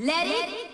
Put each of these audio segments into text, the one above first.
Let it!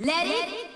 Let it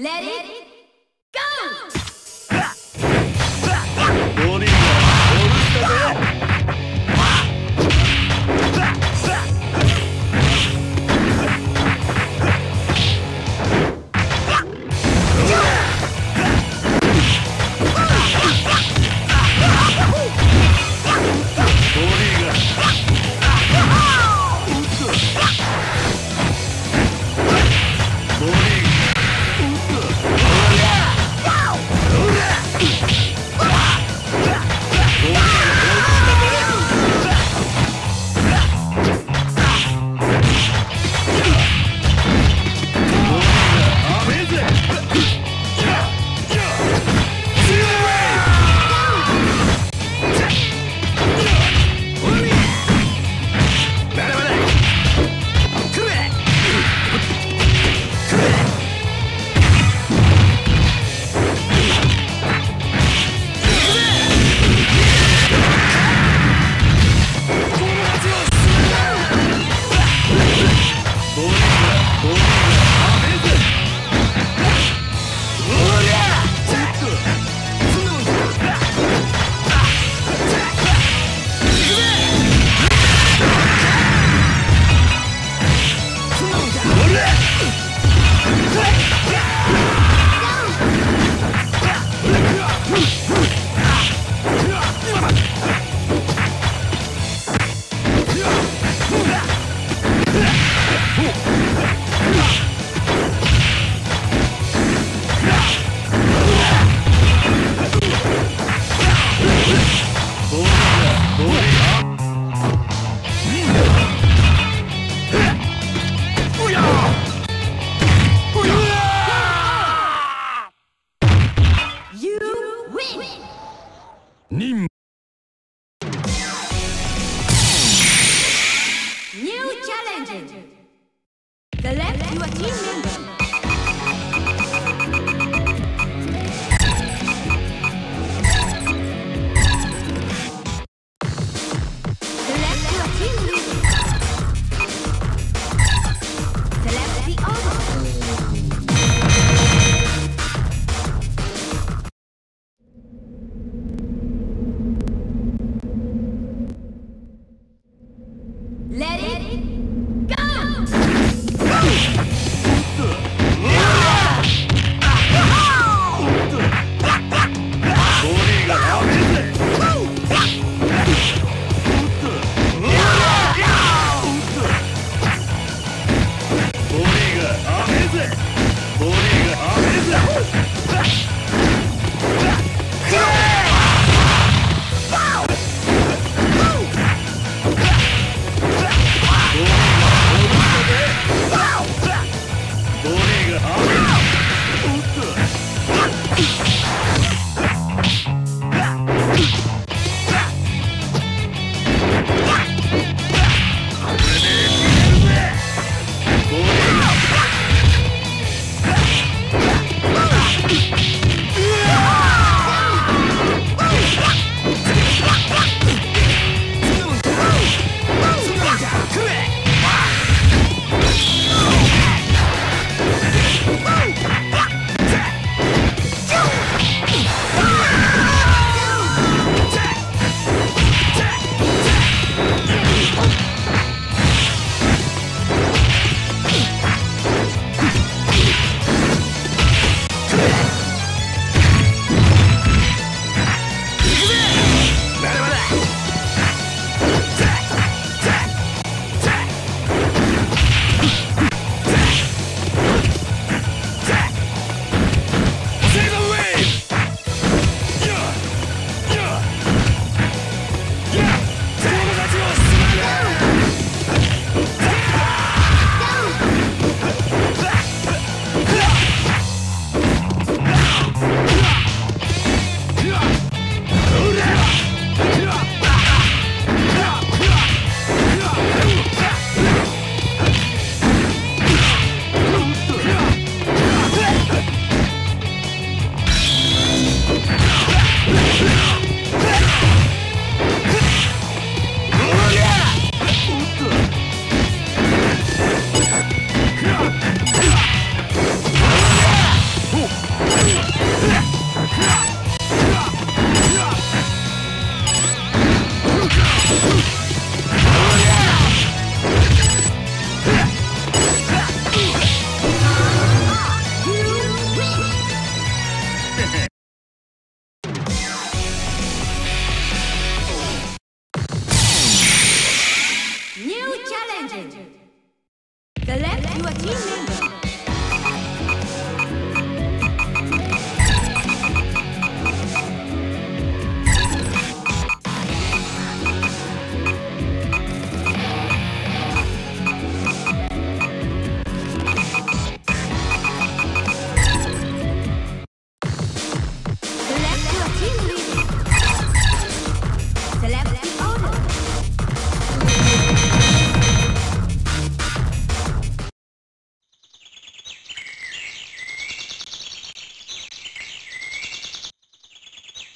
Let it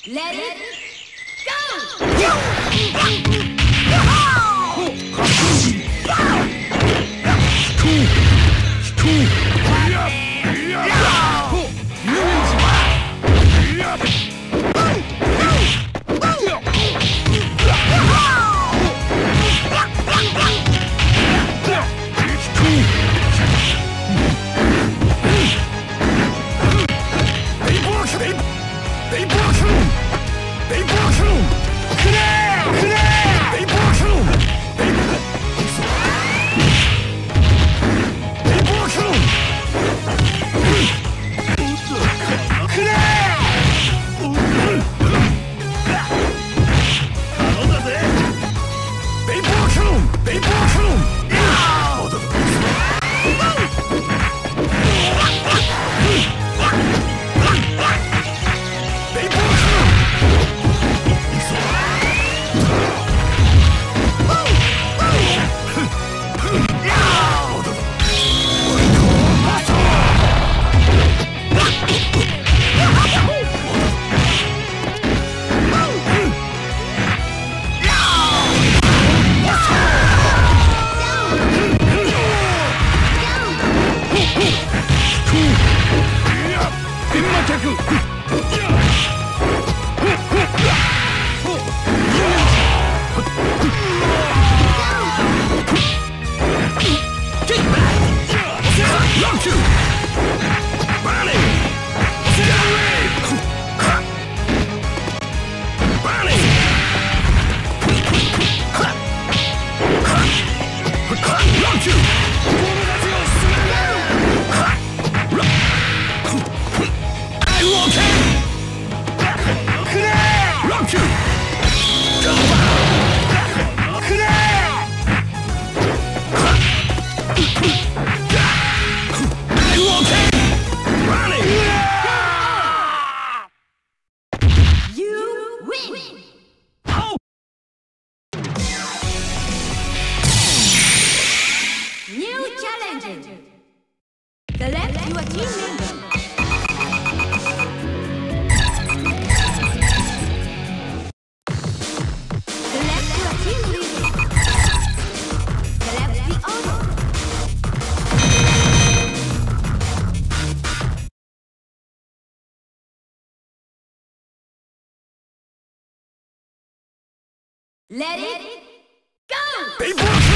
Let it go! Let it go!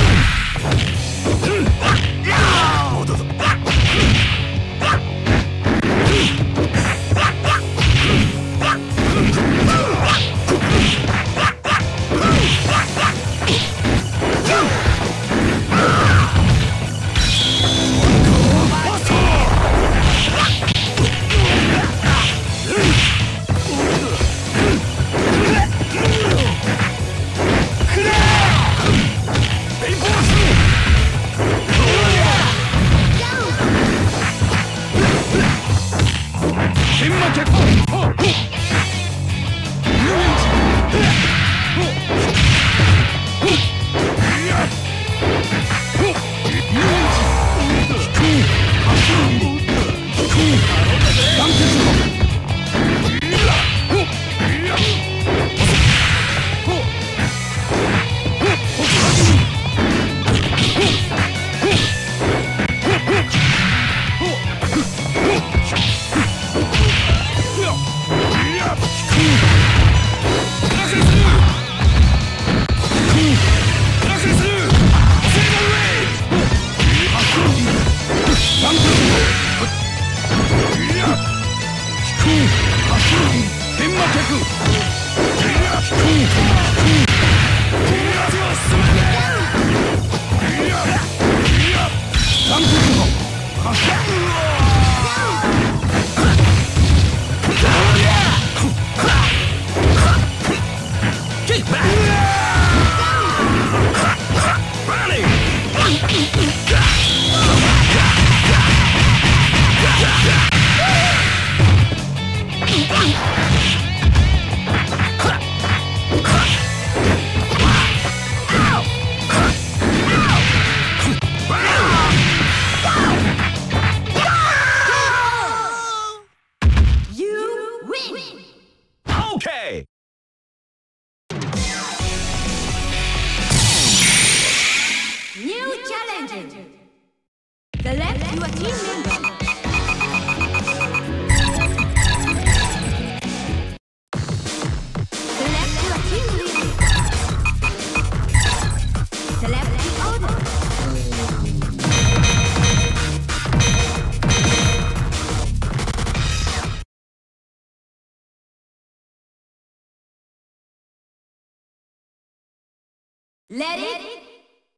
Let it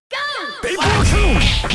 go! Rock two!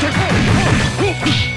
けて。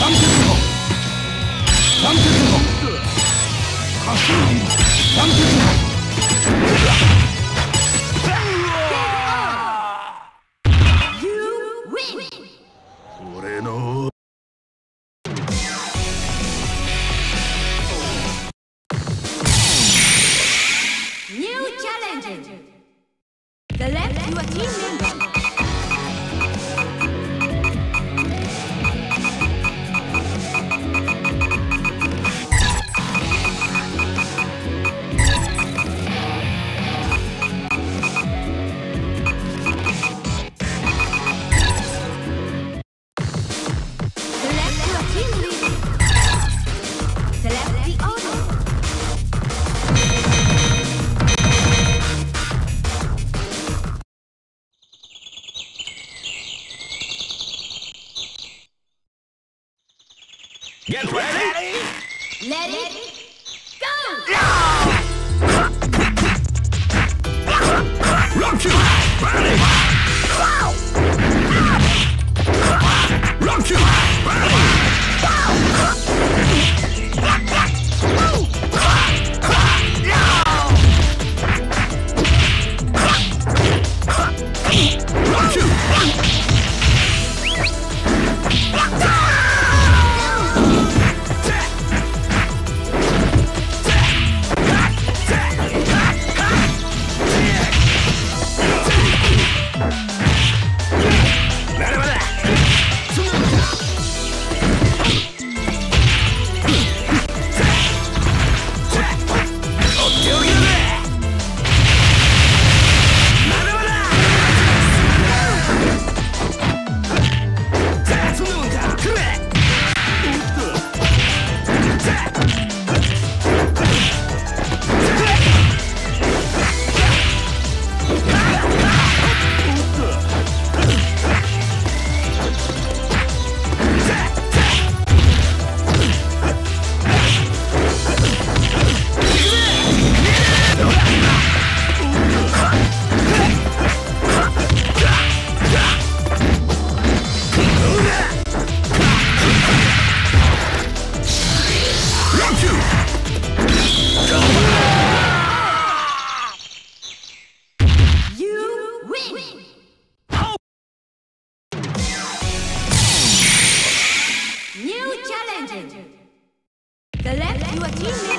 断絶の断絶の断絶の断絶のの your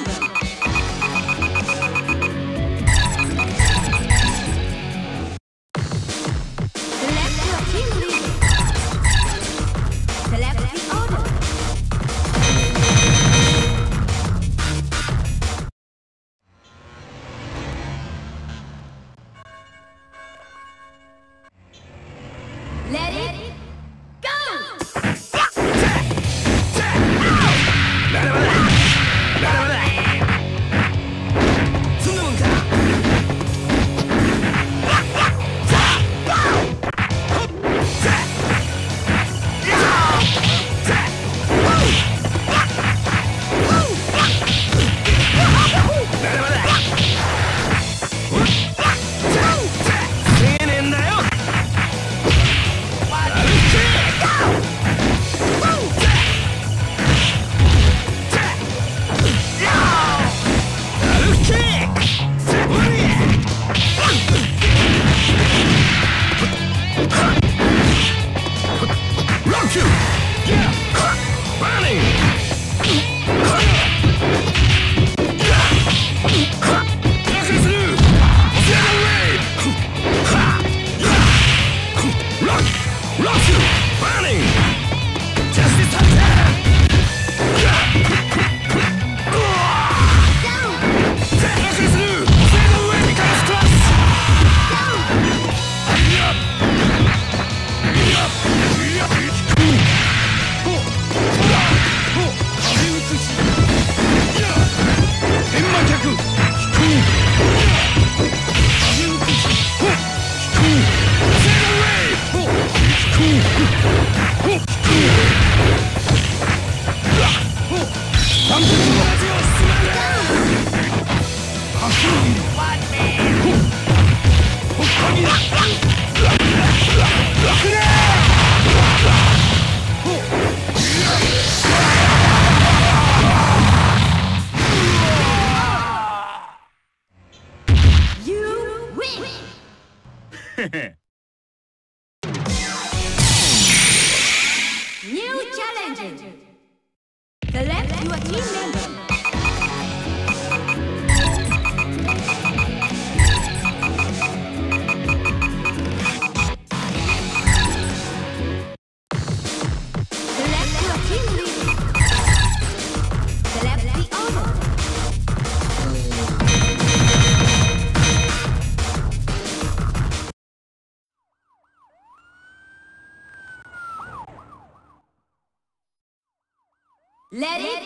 Let it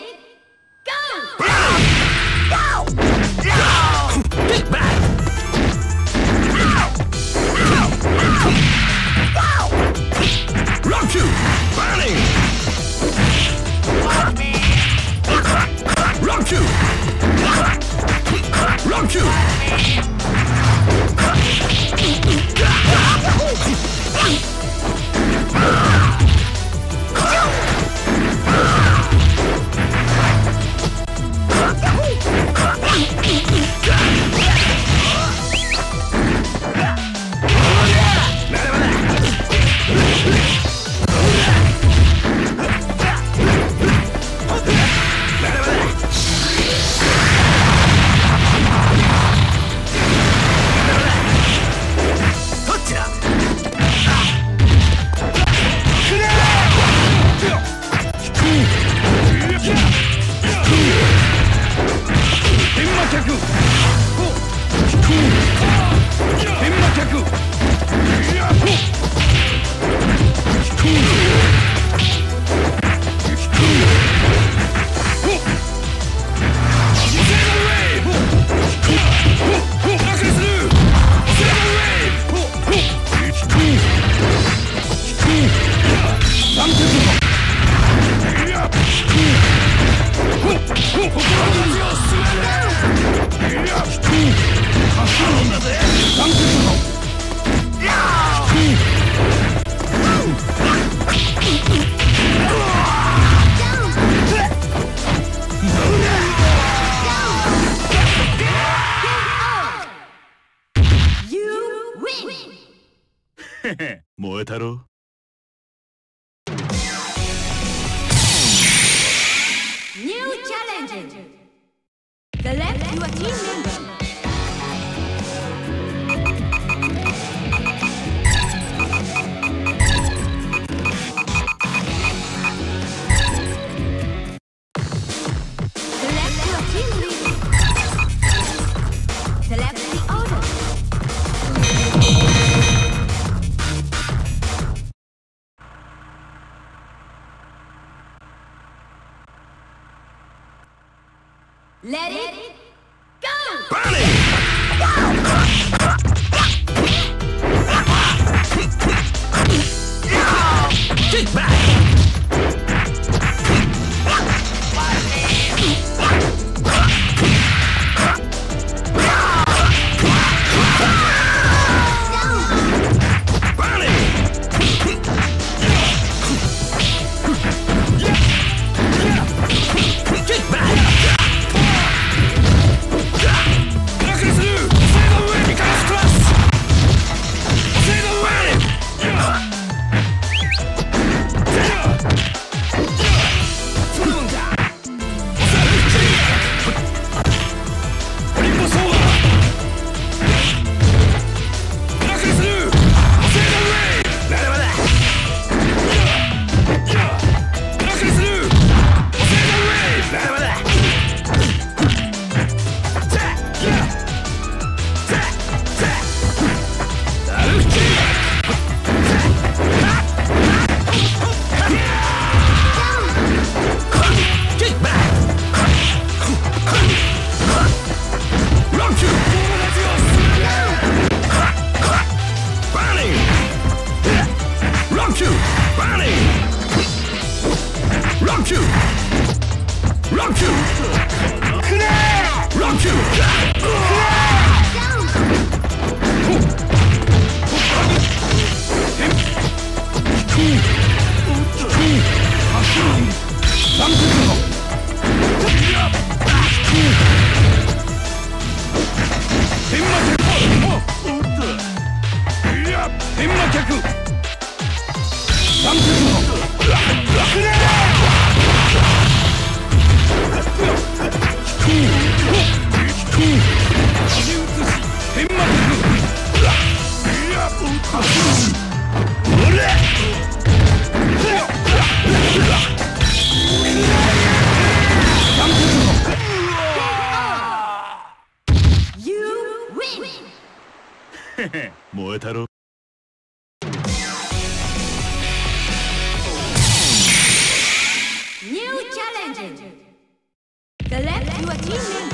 Your team ¿eh?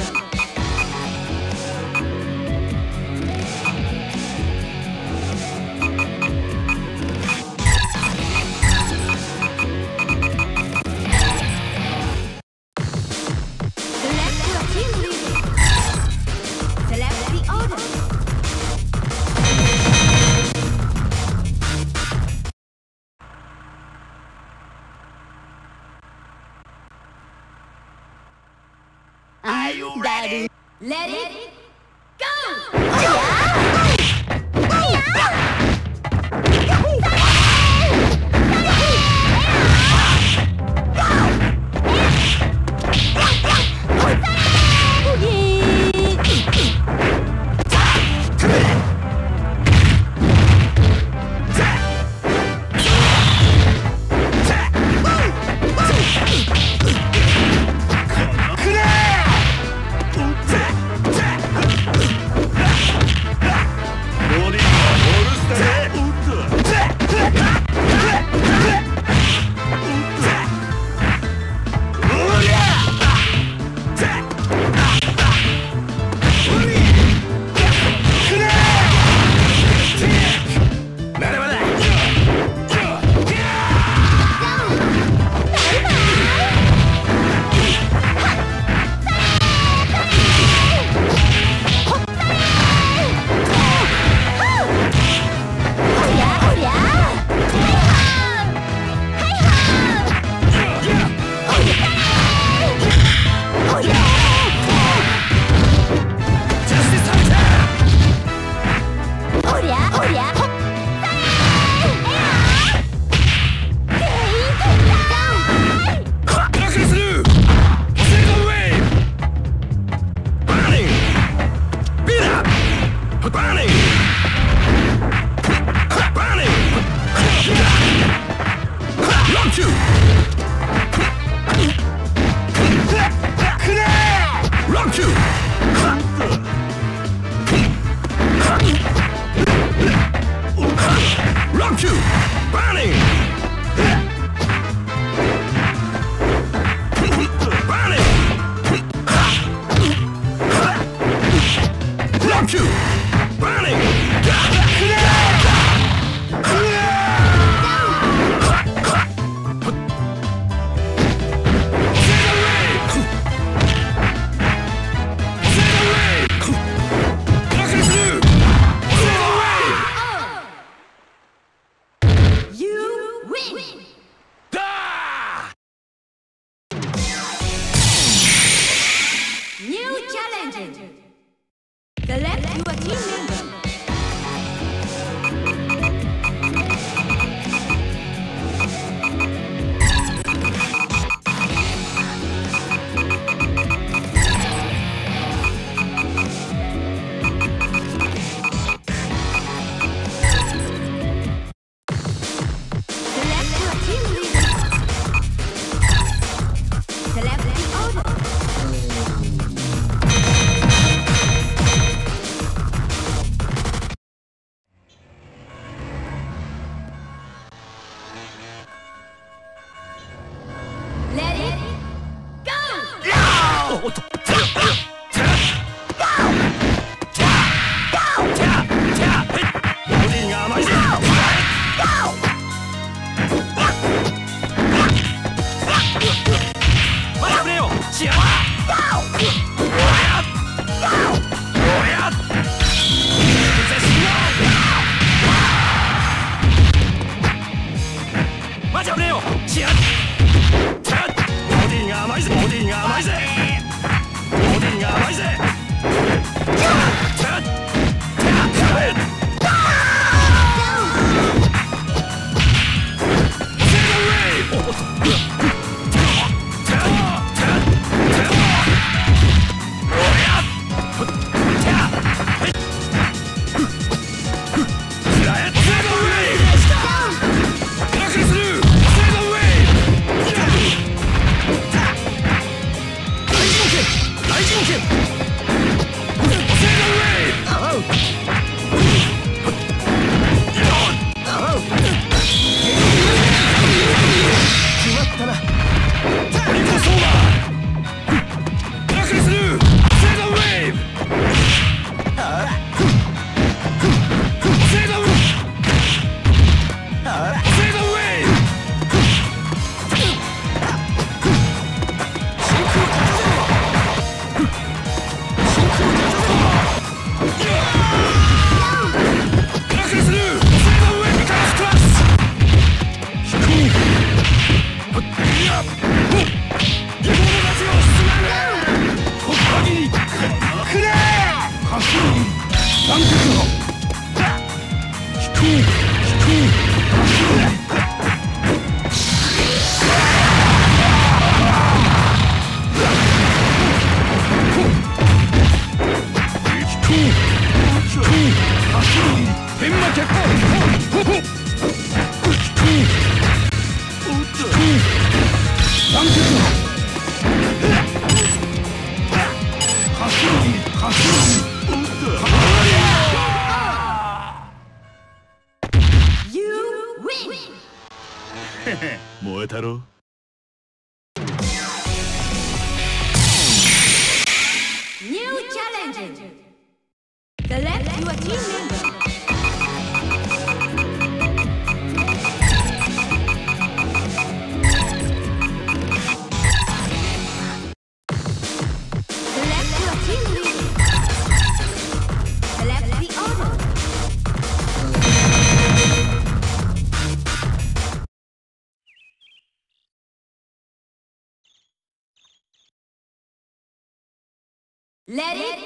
Let it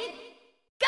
go!